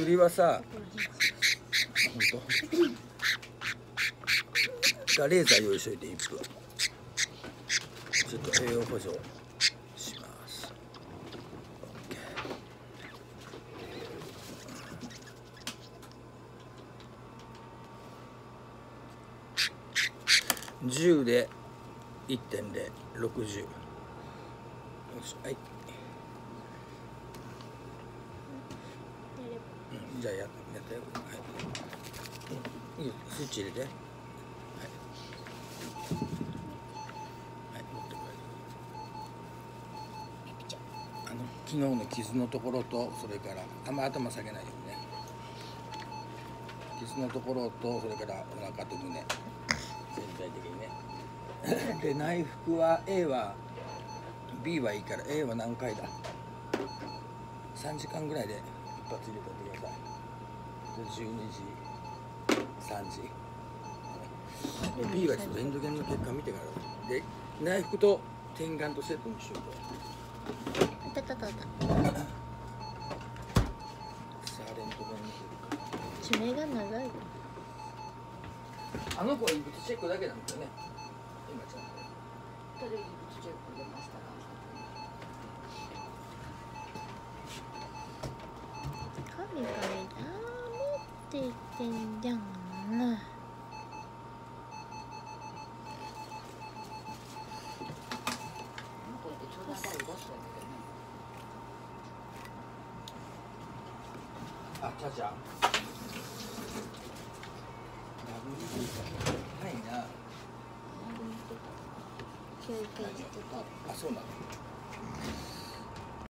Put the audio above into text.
薬はさ、本当。レーザー用意しといて1分ちょっと栄養補助10で1.060よしはい、うん、じゃあややったよはい、いいよスイッチ入れて。はい、はい、持ってこれあの昨日の傷のところとそれからあんま頭下げないようにね。傷のところとそれからお腹と胸。的にね。で内服は A は B はいいから A は何回だ？3時間ぐらいで一発入れてってください。で12時3時。で B はちょっとレントゲンの結果見てからで内服と点眼とセットにしようと。あったあったあった さあレントゲン見てるか爪が長いあの子は異物チェックだけなんだよね。今ちゃんととりあえずチェック出ましたか神からダメって言ってんじゃんなあちゃちゃないな休憩してたあそうなの。